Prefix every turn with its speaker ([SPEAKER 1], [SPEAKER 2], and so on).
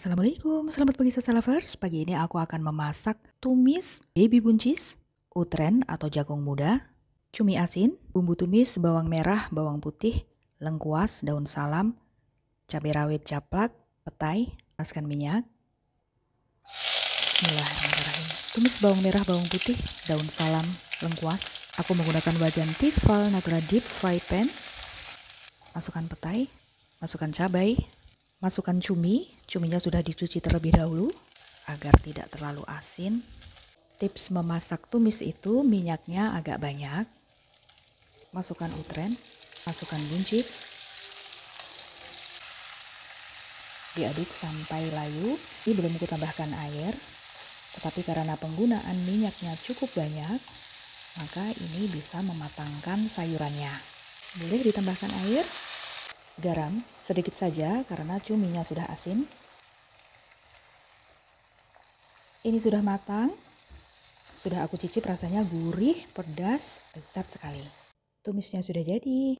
[SPEAKER 1] Assalamualaikum, selamat pagi Sasa Lovers. Pagi ini aku akan memasak tumis baby buncis, utren atau jagung muda, cumi asin, bumbu tumis, bawang merah, bawang putih, lengkuas, daun salam, cabai rawit caplak, petai, panaskan minyak. Bismillahirrahmanirrahim. Tumis bawang merah, bawang putih, daun salam, lengkuas. Aku menggunakan wajan Tefal Natura Deep Fry Pan. Masukkan petai, masukkan cabai, Masukkan cumi, cuminya sudah dicuci terlebih dahulu agar tidak terlalu asin. Tips memasak tumis itu minyaknya agak banyak. Masukkan utren, masukkan buncis. Diaduk sampai layu. Ini belum aku tambahkan air, tetapi karena penggunaan minyaknya cukup banyak, maka ini bisa mematangkan sayurannya. Boleh ditambahkan air garam sedikit saja karena cuminya sudah asin. Ini sudah matang. Sudah aku cicip rasanya gurih, pedas, lezat sekali. Tumisnya sudah jadi.